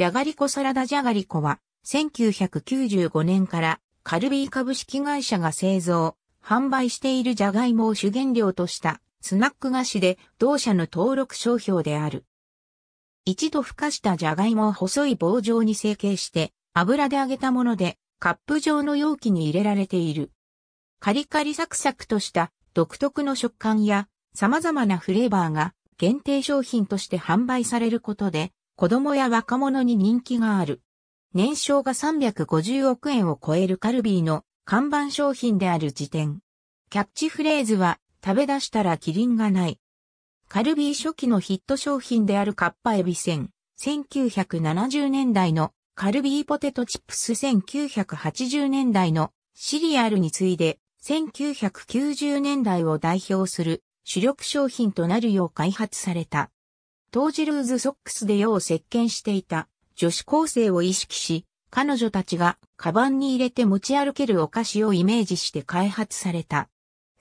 じゃがりこサラダじゃがりこは、1995年からカルビー株式会社が製造、販売しているじゃがいもを主原料としたスナック菓子で同社の登録商標である。一度孵化したじゃがいもを細い棒状に成形して油で揚げたものでカップ状の容器に入れられている。カリカリサクサクとした独特の食感や様々なフレーバーが限定商品として販売されることで子供や若者に人気がある。年商が350億円を超えるカルビーの看板商品である時点。キャッチフレーズは食べ出したらキリンがない。カルビー初期のヒット商品であるカッパエビセン。1970年代のカルビーポテトチップス1980年代のシリアルに次いで1990年代を代表する主力商品となるよう開発された。当時ルーズソックスで世を席巻していた女子高生を意識し、彼女たちがカバンに入れて持ち歩けるお菓子をイメージして開発された。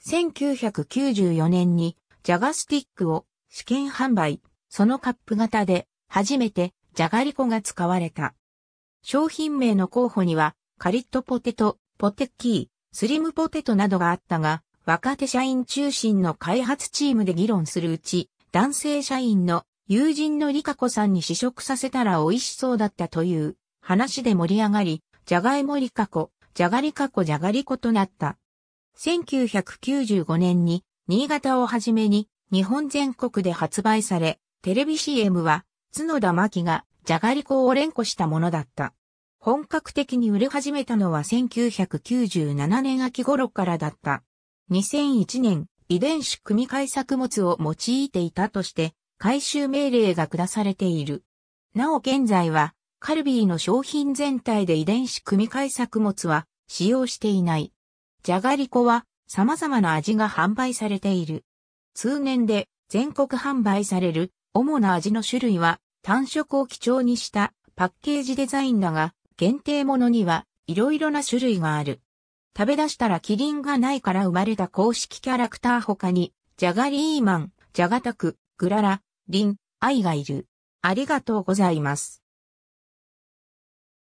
1994年にジャガスティックを試験販売、そのカップ型で初めてジャガリコが使われた。商品名の候補にはカリットポテト、ポテッキー、スリムポテトなどがあったが、若手社員中心の開発チームで議論するうち、男性社員の友人のリカコさんに試食させたら美味しそうだったという話で盛り上がり、じゃがいもリカコ、じゃがりかこじゃがりことなった。1995年に新潟をはじめに日本全国で発売され、テレビ CM は角田真紀がじゃがりこを連呼したものだった。本格的に売れ始めたのは1997年秋頃からだった。2001年、遺伝子組み換え作物を用いていたとして、回収命令が下されている。なお現在は、カルビーの商品全体で遺伝子組み換え作物は使用していない。じゃがりこは様々な味が販売されている。通年で全国販売される主な味の種類は単色を基調にしたパッケージデザインだが、限定ものには色々な種類がある。食べ出したらキリンがないから生まれた公式キャラクター他に、ジャガリーマン、ジャガタク、グララ、林、愛がいる。ありがとうございます。